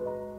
you.